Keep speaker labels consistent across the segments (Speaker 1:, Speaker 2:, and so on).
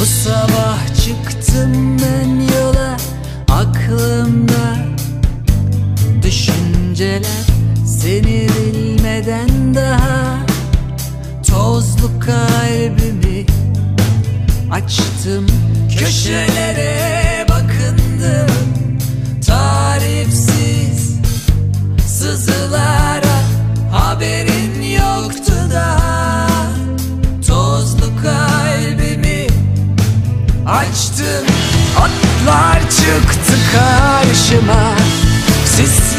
Speaker 1: Bu sabah çıktım ben yola Aklımda düşünceler Seni bilmeden daha Tozlu kalbimi açtım köşelere. Atlar çıktı karşıma. Sisli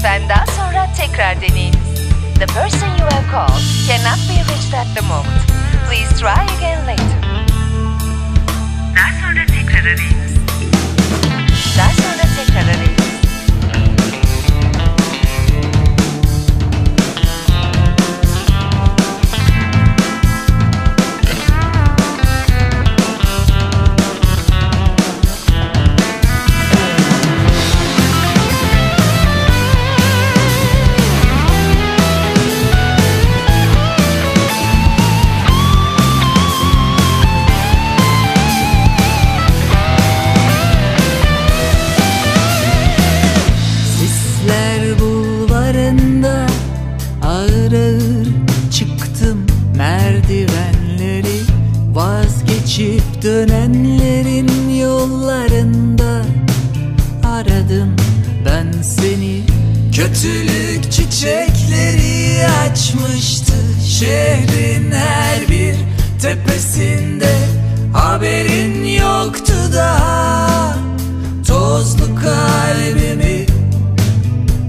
Speaker 2: Lütfen daha sonra tekrar deneyiniz. The person you have called cannot be reached at the moment. Please try again later.
Speaker 1: kenarında Ağır ağır çıktım merdivenleri Vazgeçip dönenlerin yollarında Aradım ben seni. Kötülük çiçekleri açmıştı Şehrin her bir tepesinde. Haberin yoktu da Tozlu kalbimi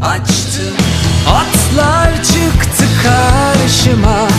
Speaker 1: açtım. Atlar çıktı karşıma.